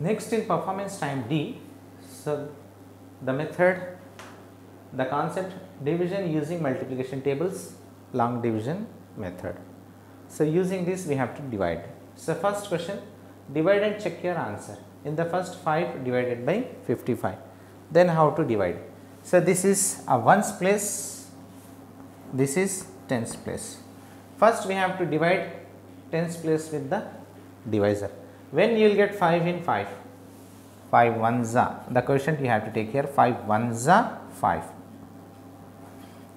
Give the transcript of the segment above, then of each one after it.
Next in performance time D, so the method, the concept division using multiplication tables, long division method. So using this we have to divide. So first question, divide and check your answer. In the first 5 divided by 55, then how to divide? So this is a ones place, this is tens place. First we have to divide tens place with the divisor. When you will get 5 in 5, 5 ones are, the quotient you have to take here 5 ones are 5.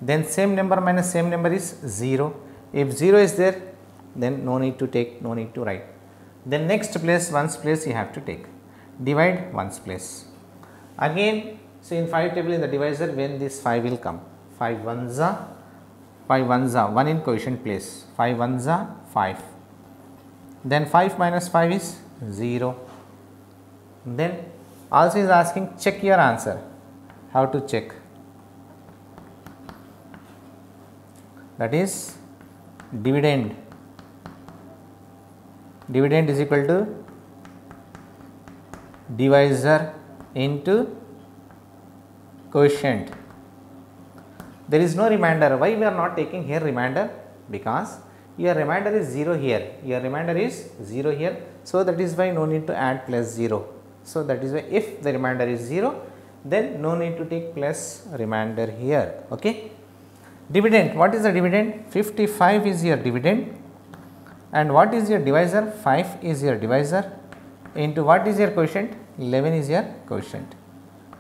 Then same number minus same number is 0. If 0 is there, then no need to take, no need to write. Then next place, ones place you have to take. Divide ones place. Again, so in 5 table in the divisor, when this 5 will come? 5 ones are 5 ones are 1 in quotient place, 5 ones are 5. Then 5 minus 5 is 0. Then also is asking check your answer. How to check? That is dividend. Dividend is equal to divisor into quotient. There is no remainder. Why we are not taking here remainder? Because your remainder is 0 here. Your remainder is 0 here. So, that is why no need to add plus 0. So, that is why if the remainder is 0, then no need to take plus remainder here. Okay. Dividend, what is the dividend? 55 is your dividend and what is your divisor? 5 is your divisor into what is your quotient? 11 is your quotient.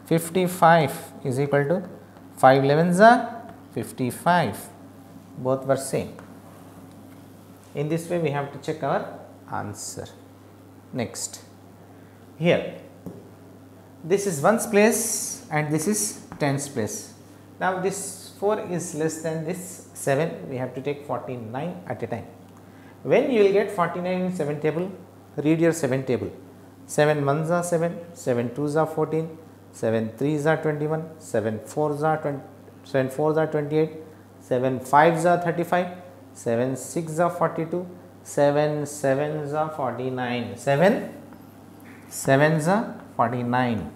55 is equal to 5 11s are 55, both were same. In this way we have to check our answer. Next, here this is ones place and this is tens place. Now this 4 is less than this 7, we have to take 49 at a time. When you will get 49 in 7 table, read your 7 table. 7 ones are 7, 7 twos are 14, 7 threes are 21, 7 fours are 20, 7 fours are 28, 7 fives are 35, 7 six are 42, 7 sevens are 49, 7 sevens are 49.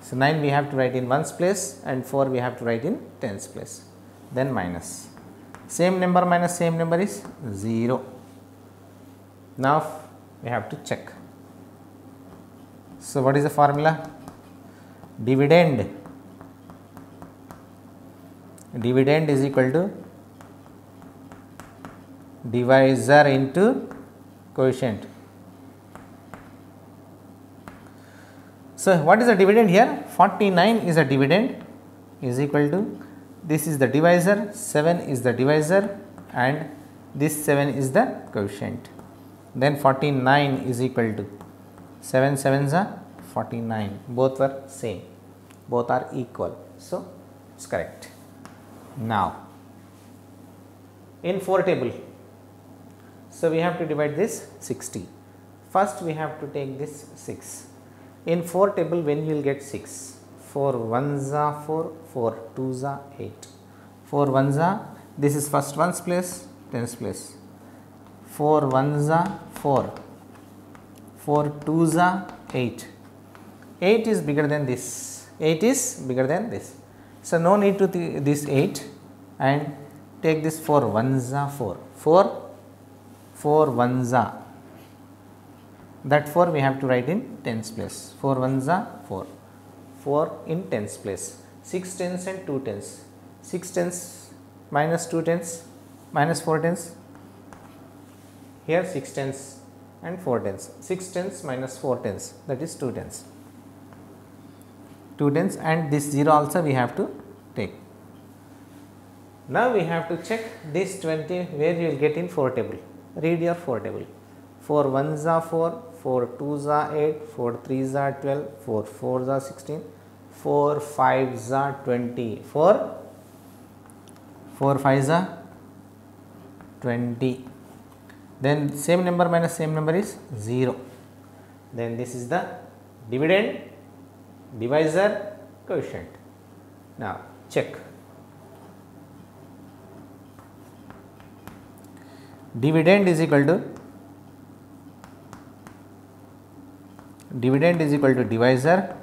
So 9 we have to write in ones place and 4 we have to write in tens place, then minus. Same number minus same number is 0. Now we have to check. So what is the formula? Dividend. Dividend is equal to divisor into quotient. So, what is the dividend here? 49 is a dividend is equal to this is the divisor, 7 is the divisor and this 7 is the quotient. Then 49 is equal to 7 7s are 49, both were same, both are equal. So, it is correct. Now, in 4 table, so we have to divide this 60. First we have to take this 6. In 4 table when you will get 6, 4 1s are 4, 4 2s are 8. 4 1s are, this is first ones place, tens place. 4 1s are 4, 4 2s are 8. 8 is bigger than this, 8 is bigger than this. So, no need to th this 8 and take this 4 1s are 4, 4 4 ones are that 4 we have to write in tens place. 4 ones are 4 4 in tens place. 6 tens and 2 tens. 6 tens minus 2 tens minus 4 tens. Here 6 tens and 4 tens. 6 tens minus 4 tens. That is 2 tens. 2 tens and this 0 also we have to take. Now we have to check this 20 where you will get in 4 table read your 4 table 4 ones are 4 4 twos are 8 4 threes are 12 4 fours are 16 4 fives are 20 4 4 fives are 20 then same number minus same number is 0 then this is the dividend divisor quotient. Now check dividend is equal to dividend is equal to divisor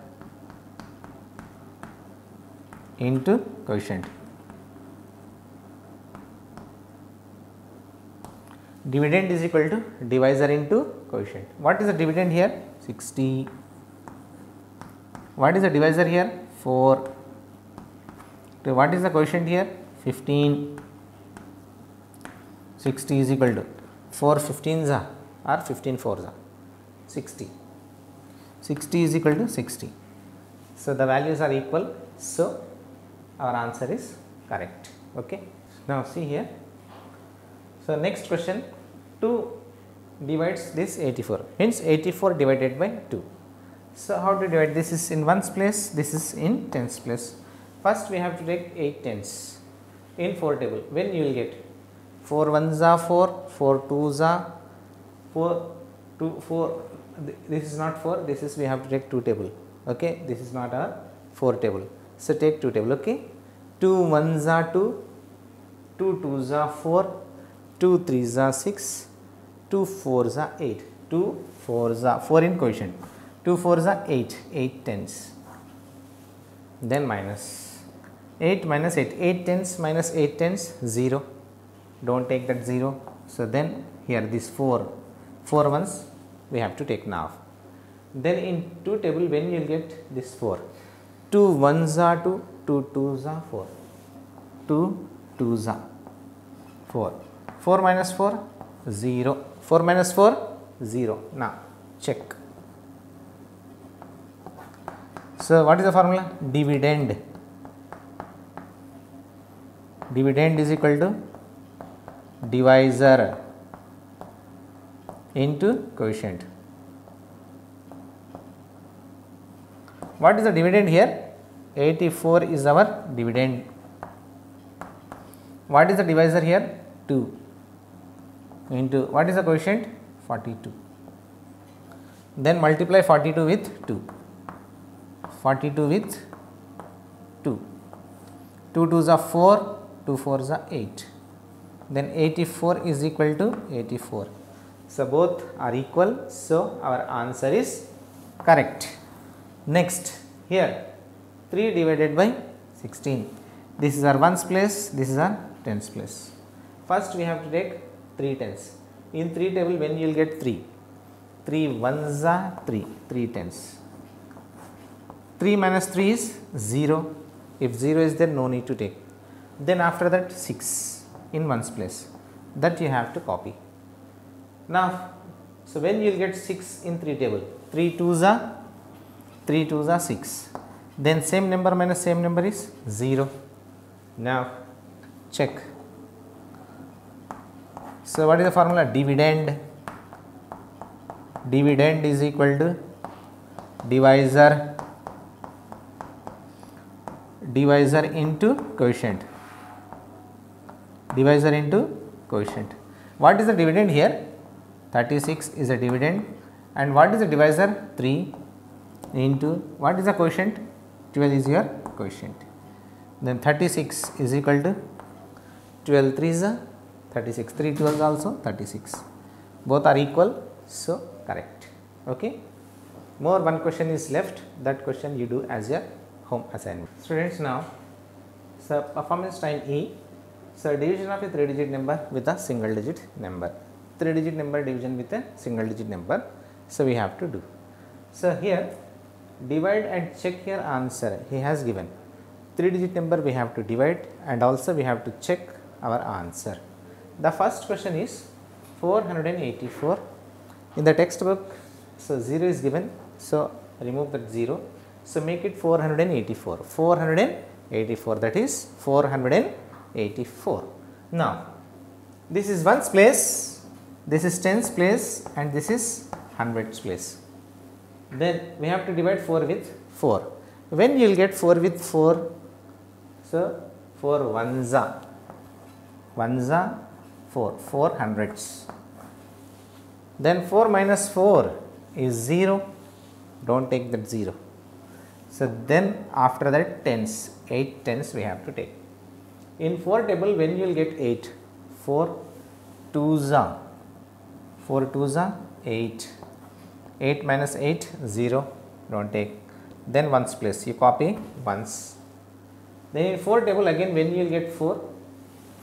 into quotient. Dividend is equal to divisor into quotient. What is the dividend here? 60. What is the divisor here? 4. Okay, what is the quotient here? 15. 60 is equal to 4 15s or 15 4s 60. 60 is equal to 60. So, the values are equal. So, our answer is correct. Okay. Now, see here. So, next question 2 divides this 84 means 84 divided by 2. So, how to divide this is in ones place this is in tens place. First we have to take 8 tens in 4 table when you will get 4 ones are 4, 4 twos are 4, 2, 4 this is not 4 this is we have to take 2 table okay? This is not our 4 table. So, take 2 table okay? 2 ones are 2, 2 twos are 4, 2 threes are 6, 2 fours are 8, 2 fours are 4 in quotient, 2 fours are 8, 8 tens, then minus 8 minus 8, 8 tens minus 8 tens 0, do not take that 0. So, then here this 4, 4 ones we have to take now. Then in 2 table when you will get this 4, 2 ones are 2, 2 twos are 4, 2 twos are 4, 4 minus 4 0, 4 minus 4 0. Now check. So, what is the formula? Dividend. Dividend is equal to divisor into quotient. What is the dividend here? 84 is our dividend. What is the divisor here? 2 into what is the quotient? 42. Then multiply 42 with 2. 42 with 2. 2 2s are 4, 2 4s are 8. Then 84 is equal to 84. So, both are equal. So, our answer is correct. Next, here 3 divided by 16. This is our ones place, this is our tens place. First, we have to take 3 tens. In 3 table, when you will get 3, 3 ones are 3, 3 tens. 3 minus 3 is 0. If 0 is there, no need to take. Then after that 6 in ones place that you have to copy. Now, so when you will get 6 in 3 table, 3 twos are 3 twos are 6. Then same number minus same number is 0. Now, check. So, what is the formula? Dividend. Dividend is equal to divisor divisor into quotient divisor into quotient what is the dividend here? 36 is a dividend. And what is the divisor? 3 into what is the quotient 12 is your quotient then 36 is equal to 12 3 is a 36 3 12 also 36 both are equal so correct. Okay? More one question is left. That question you do as your home assignment. Students now so performance time e so division of a 3 digit number with a single digit number. 3 digit number division with a single digit number. So we have to do. So here divide and check your answer he has given. 3 digit number we have to divide and also we have to check our answer. The first question is 484 in the textbook so 0 is given. So remove that 0 so make it 484 484 that is 484 now this is ones place this is tens place and this is hundreds place. Then we have to divide 4 with 4 when you will get 4 with 4 so 4 ones are ones are 4 4 hundreds. Then 4 minus 4 is 0 do not take that 0 so then after that tens 8 tens we have to take in 4 table when you will get 8 4 2s are. 4 2s are 8 8 minus 8 0 don't take. Then ones place. You copy ones. Then in 4 table again when you will get 4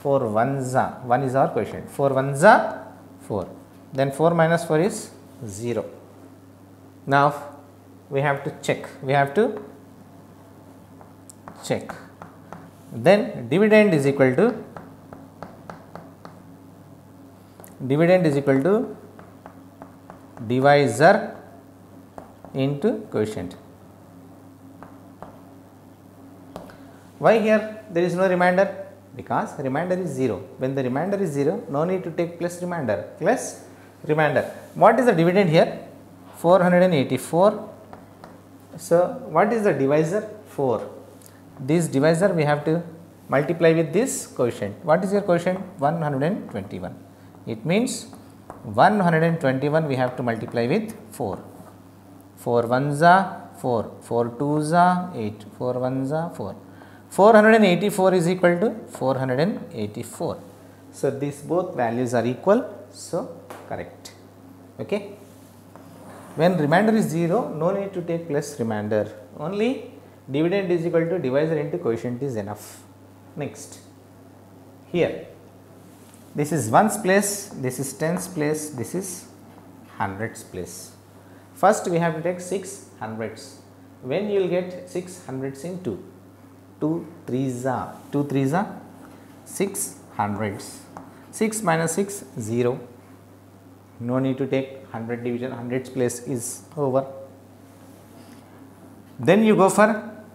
4 ones are. 1 is our question. 4 ones are 4 then 4 minus 4 is 0 now we have to check. We have to check then dividend is equal to dividend is equal to divisor into quotient. Why here there is no remainder? Because remainder is 0. When the remainder is 0, no need to take plus remainder, plus remainder. What is the dividend here? 484. So, what is the divisor? 4. This divisor we have to multiply with this quotient. What is your quotient? 121. It means 121 we have to multiply with 4. 4 ones are 4, 4 twos are 8, 4 ones are 4. 484 is equal to 484. So, these both values are equal. So, correct. Okay. When remainder is 0, no need to take plus remainder. Only dividend is equal to divisor into quotient is enough. Next, here this is ones place, this is tens place, this is hundreds place. First we have to take 6 hundreds. When you will get 6 hundreds in 2? 2 threes are 2 threes are 6 hundreds. 6 minus 6 0. No need to take 100 division hundreds place is over. Then you go for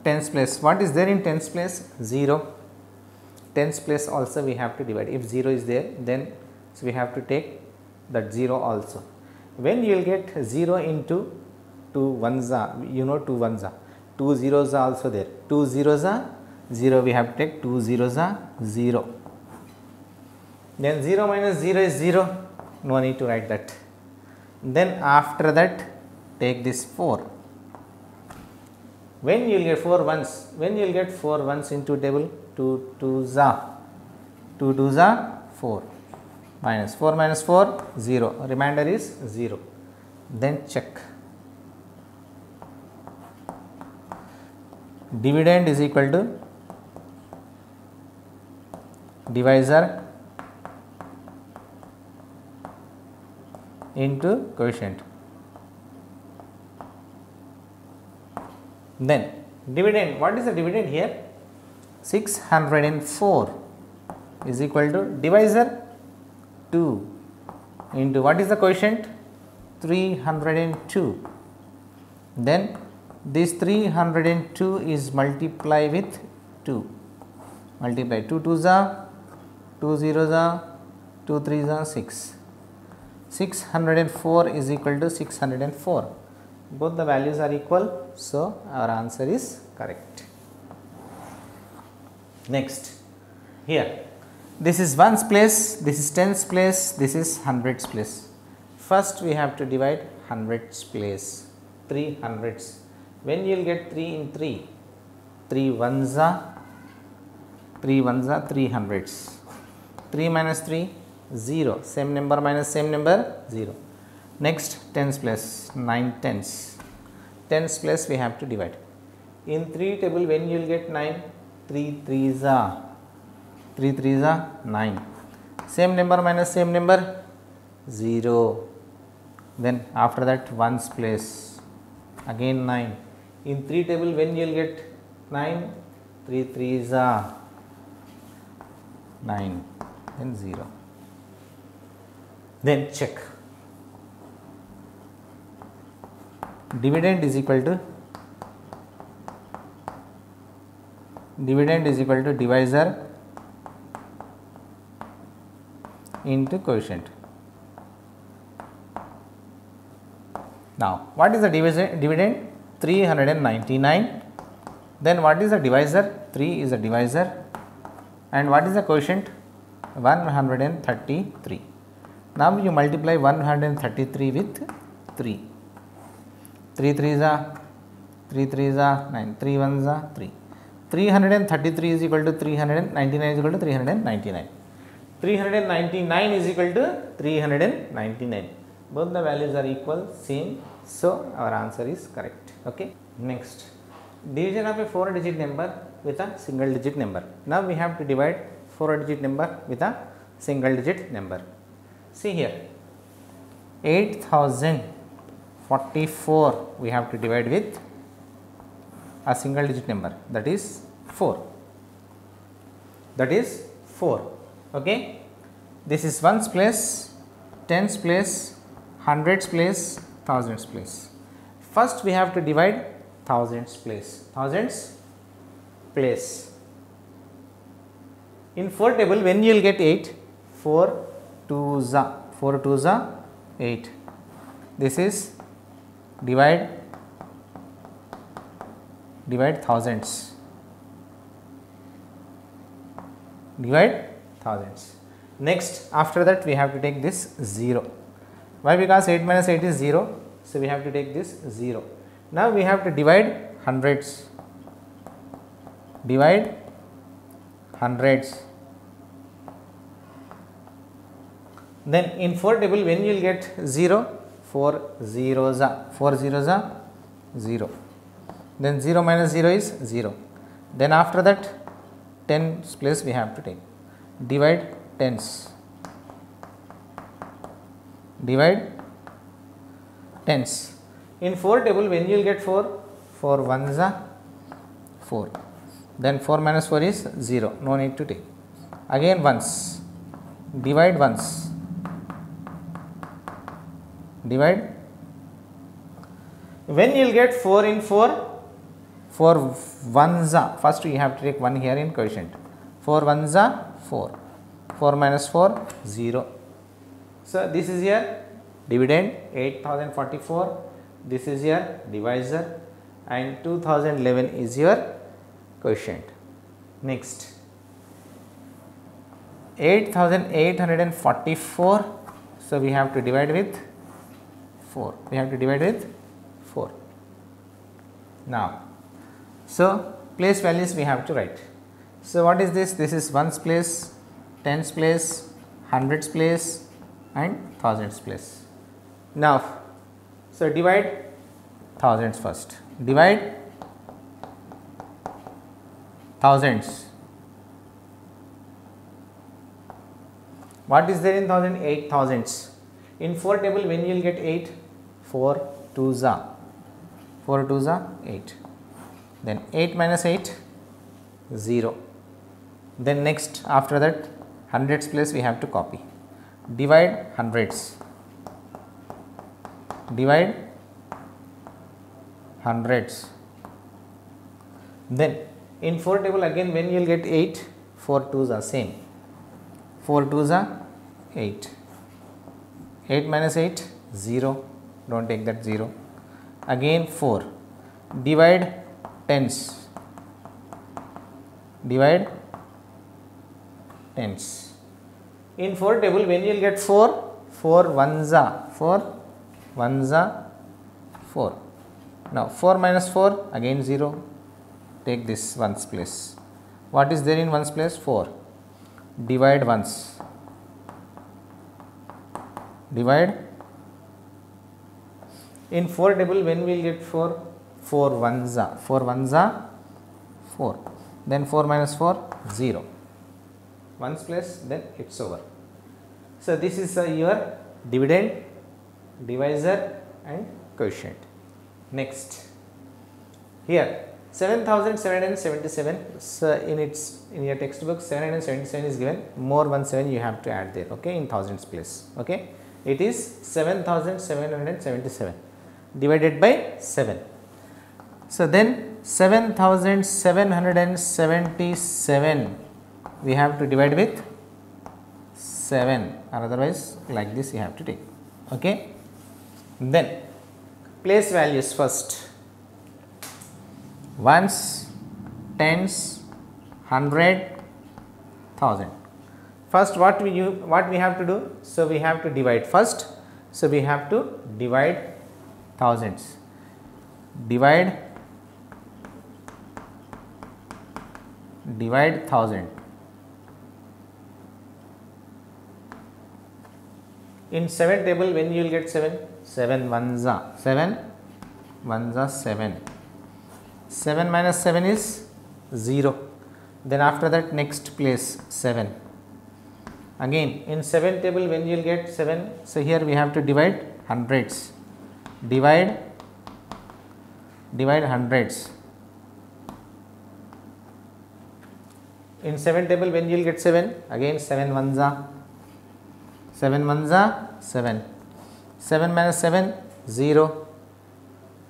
tens place. What is there in tens place? 0 tens place also we have to divide. If 0 is there then so we have to take that 0 also. When you will get 0 into 2 ones you know 2 ones are. 2 zeros are also there. 2 zeros are 0 we have to take 2 zeros are 0 then 0 minus 0 is 0 no need to write that. Then after that take this 4 when you will get 4 ones when you will get 4 ones into table 2 2 za, 2 2s za 4 minus 4 minus 4 0 remainder is 0 then check. Dividend is equal to divisor into quotient then dividend what is the dividend here? 604 is equal to divisor 2 into what is the quotient? 302 then this 302 is multiply with 2 multiply 2 2s are 2 zeros are 2 3s are 6 604 is equal to 604 both the values are equal so our answer is correct Next, here this is ones place, this is tens place, this is hundreds place. First we have to divide hundreds place, 3 hundreds. When you will get 3 in 3, 3 ones are, 3 ones are 3 hundreds. 3 minus 3, 0, same number minus same number, 0. Next tens place, 9 tens. Tens place we have to divide. In 3 table when you will get 9, 3 3s are. 3 3s are 9 same number minus same number? 0 then after that ones place again 9 in 3 table when you will get 9 3 3s are 9 then 0 then check dividend is equal to dividend is equal to divisor into quotient. Now, what is the dividend? 399. Then what is the divisor? 3 is a divisor. And what is the quotient? 133. Now, you multiply 133 with 3. 3 3s are 3 3s are 9, 3 1s are 3. 333 is equal to 399 is equal to 399. 399 is equal to 399. Both the values are equal, same. So, our answer is correct. Okay. Next, division of a 4 digit number with a single digit number. Now, we have to divide 4 digit number with a single digit number. See here 8044 we have to divide with a single digit number. That is 4 that is 4 okay? This is ones place tens place hundreds place thousands place first we have to divide thousands place thousands place in 4 table when you will get 8 4 2 za 4 2 za 8 this is divide divide thousands. Divide thousands. Next after that we have to take this 0 why? Because 8 minus 8 is 0 so we have to take this 0 now we have to divide hundreds. Divide hundreds. Then in 4 table when you will get 0 4 zeros are 4 zeros are 0 then 0 minus 0 is 0 then after that 10s place we have to take. Divide tens. Divide tens. In 4 table when you will get 4 4 ones are 4 then 4 minus 4 is 0 no need to take. Again once divide once divide. When you will get 4 in 4 4 ones are first you have to take 1 here in quotient 4 ones are 4 4 minus 4 0 so this is your dividend 8044 this is your divisor and 2011 is your quotient next. 8844 so we have to divide with 4 we have to divide with 4 now so place values we have to write. So what is this? This is ones place tens place hundreds place and thousands place. Now so divide thousands first. Divide thousands. What is there in thousand? Eight thousands. In 4 table when you will get 8 4 2 za 4 2 za 8 then 8 minus 8 0 then next after that hundreds place we have to copy. Divide hundreds. Divide hundreds. Then in 4 table again when you will get 8 4 2s are same. 4 2s are 8 8 minus 8 0 do not take that 0 again 4 divide tens. Divide tens. In 4 table when you will get 4 4 ones are 4 ones are 4 now 4 minus 4 again 0 take this ones place. What is there in ones place? 4 divide ones. Divide in 4 table when we will get 4 4 ones are 4 ones are 4 then 4 minus 4 0 ones place then it is over. So, this is uh, your dividend divisor and quotient. Next. Here 7777 so in its in your textbook 777 is given. More 17 you have to add there okay in thousands place okay? It is 7777 divided by 7 so then 7777 we have to divide with 7 or otherwise like this you have to take. Okay? Then place values first. Ones tens hundred thousand. First what we you what we have to do? So we have to divide first. So we have to divide thousands divide divide 1000 In 7 table when you will get 7? 7 ones are 7 ones are 7. 7 minus 7 is 0. Then after that next place 7. Again in 7 table when you will get 7, so here we have to divide hundreds. Divide divide hundreds. In 7 table when you will get 7, again 7 ones are 7 ones are 7. 7 minus 7 0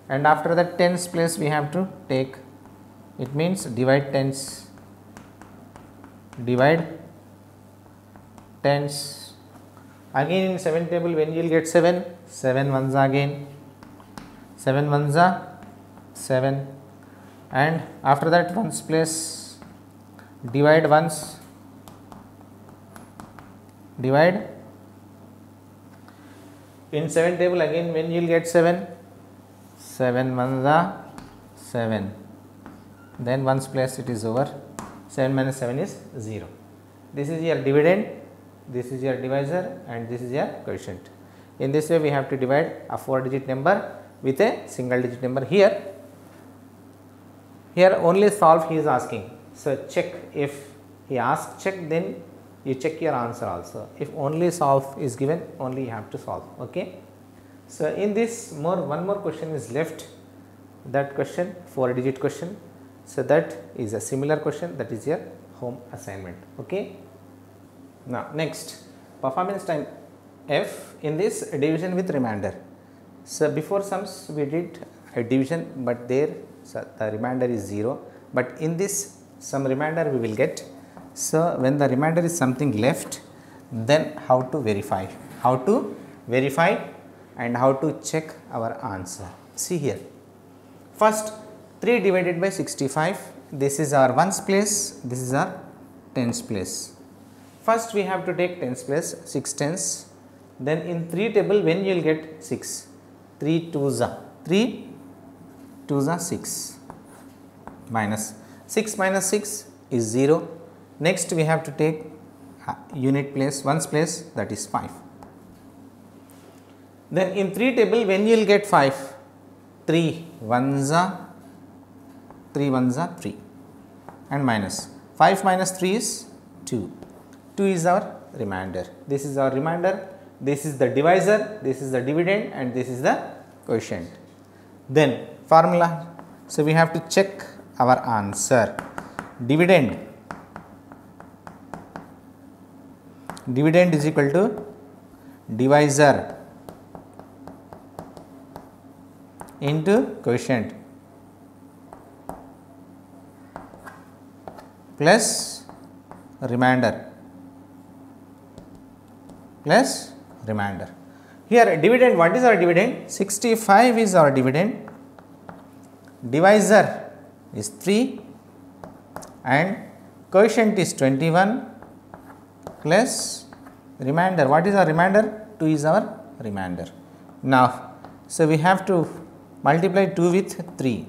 and after that tens place we have to take it means divide tens. Divide tens. Again in 7 table when you will get 7 7 ones again 7 ones are 7 and after that ones place divide ones divide. In 7 table again when you will get 7 7 ones are 7 then ones place it is over. 7 minus 7 is 0 this is your dividend this is your divisor and this is your quotient. In this way we have to divide a 4 digit number with a single digit number here here only solve he is asking. So, check if he asks check then you check your answer also. If only solve is given only you have to solve. Okay. So, in this more one more question is left that question 4 digit question. So, that is a similar question that is your home assignment. Okay. Now, next performance time F in this division with remainder. So, before sums we did a division, but there so, the remainder is 0, but in this some remainder we will get. So, when the remainder is something left, then how to verify? How to verify and how to check our answer? See here. First 3 divided by 65, this is our ones place, this is our tens place. First we have to take tens place, 6 tens, then in 3 table when you will get 6, 3 twos are 3 2s are 6 minus 6 minus 6 is 0. Next we have to take uh, unit place ones place that is 5. Then in 3 table when you will get 5 3 ones are 3 ones are 3 and minus 5 minus 3 is 2. 2 is our remainder. This is our remainder. This is the divisor, this is the dividend and this is the quotient. Then formula. So, we have to check our answer dividend dividend is equal to divisor into quotient plus remainder plus remainder. Here dividend what is our dividend? 65 is our dividend divisor is 3 and quotient is 21 plus remainder. What is our remainder? 2 is our remainder. Now, so we have to multiply 2 with 3.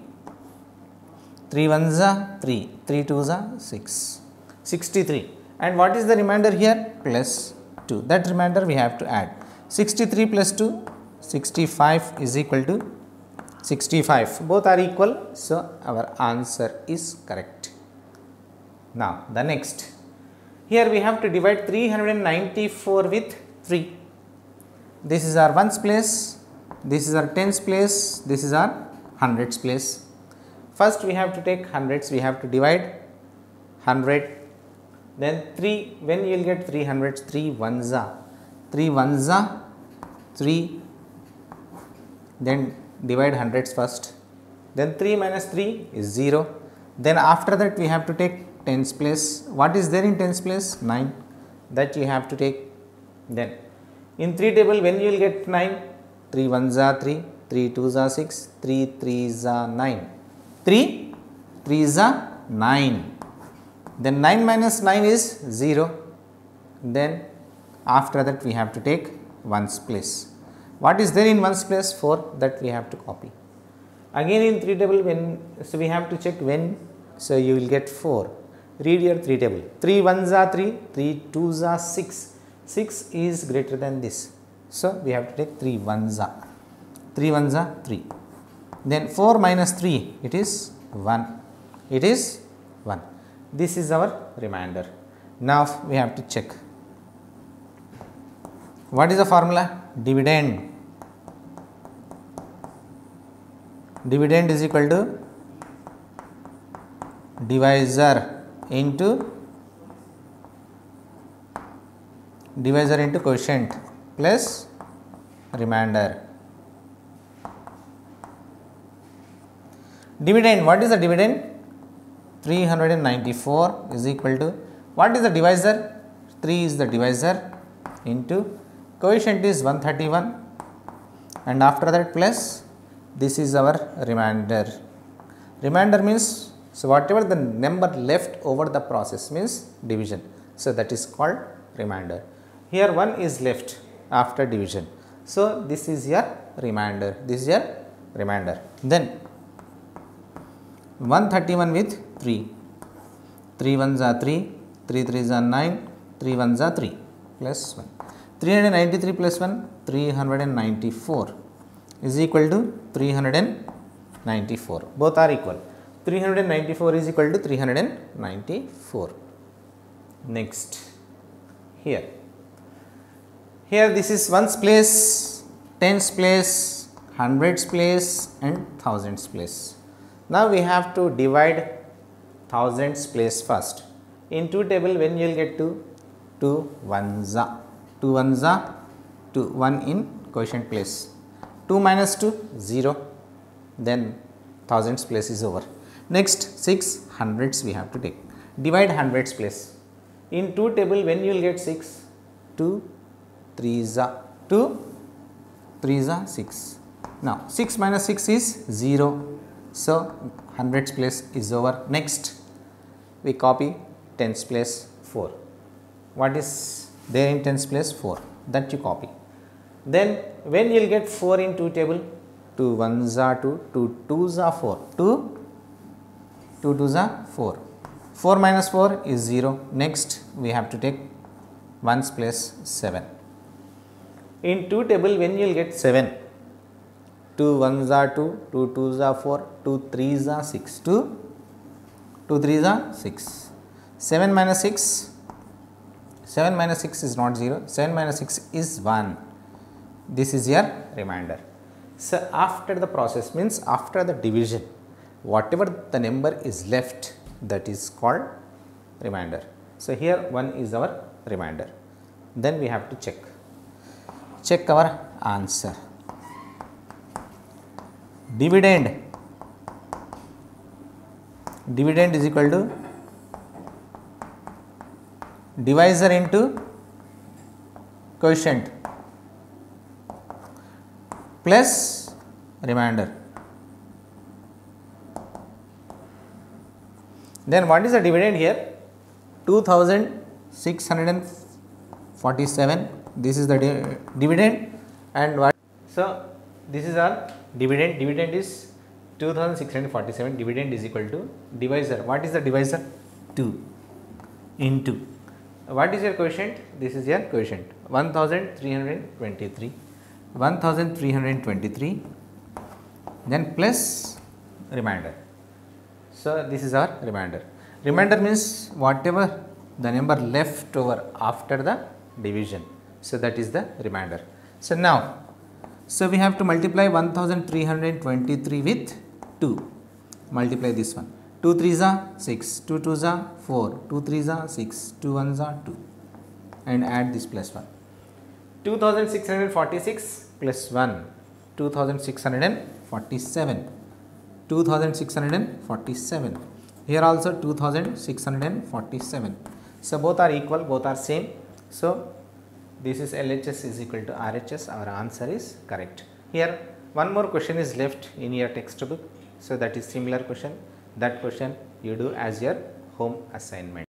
3 ones are 3, 3 twos are 6, 63 and what is the remainder here? Plus 2. That remainder we have to add. 63 plus 2, 65 is equal to 65 both are equal so our answer is correct. Now the next here we have to divide 394 with 3 this is our ones place this is our tens place this is our hundreds place first we have to take hundreds we have to divide 100 then 3 when you will get 3 hundreds 3 ones are 3 ones are 3 then divide hundreds first, then 3 minus 3 is 0. Then after that we have to take tens place. What is there in tens place? 9 that you have to take. Then in 3 table when you will get 9, 3 ones are 3, 3 twos are 6, 3 threes are 9, 3 threes are 9. Then 9 minus 9 is 0. Then after that we have to take ones place. What is there in ones place? 4 that we have to copy. Again in 3 table when, so we have to check when, so you will get 4. Read your 3 table. 3 ones are 3, 3 twos are 6. 6 is greater than this. So, we have to take 3 ones are 3 ones are 3. Then 4 minus 3 it is 1. It is 1. This is our remainder. Now, we have to check. What is the formula? Dividend. Dividend is equal to divisor into divisor into quotient plus remainder. Dividend, what is the dividend? 394 is equal to, what is the divisor? 3 is the divisor into quotient is 131 and after that plus this is our remainder. Remainder means, so whatever the number left over the process means division. So that is called remainder. Here 1 is left after division. So this is your remainder. This is your remainder. Then 131 with 3. 3 ones are 3, 3 threes are 9, 3 ones are 3 plus 1. 393 plus 1, 394 is equal to 394. Both are equal. 394 is equal to 394. Next, here. Here this is ones place, tens place, hundreds place and thousands place. Now we have to divide thousands place first. In 2 table when you will get to 2 ones are 2 ones are 2 1 in quotient place. 2 minus 2 0 then thousands place is over. Next 6 hundreds we have to take. Divide hundreds place. In 2 table when you will get 6 2 3 is a 2 3 is a 6. Now 6 minus 6 is 0 so hundreds place is over. Next we copy tens place 4 what is there in tens place 4 that you copy then when you will get 4 in 2 table, 2 ones are 2, 2 twos are 4, 2, 2 twos are 4. 4 minus 4 is 0. Next we have to take ones place 7. In 2 table when you will get 7, 2 ones are 2, 2 twos are 4, 2 threes are 6, 2, 2 threes are 6. 7 minus 6, 7 minus 6 is not 0, 7 minus 6 is 1 this is your remainder. So, after the process means after the division whatever the number is left that is called remainder. So, here 1 is our remainder then we have to check check our answer dividend dividend is equal to divisor into quotient plus remainder. Then what is the dividend here? 2647 this is the dividend and what so this is our dividend dividend is 2647 dividend is equal to divisor. What is the divisor? 2 into. What is your quotient? This is your quotient. 1323 1323 then plus remainder. So, this is our remainder. Remainder means whatever the number left over after the division. So, that is the remainder. So, now, so we have to multiply 1323 with 2, multiply this one. 2 3s are 6, 2 2s are 4, 2 3s are 6, 2 1s are 2 and add this plus 1. 2646 plus 1 2647 2647 here also 2647 so both are equal. Both are same. So this is LHS is equal to RHS our answer is correct. Here one more question is left in your textbook. So that is similar question. That question you do as your home assignment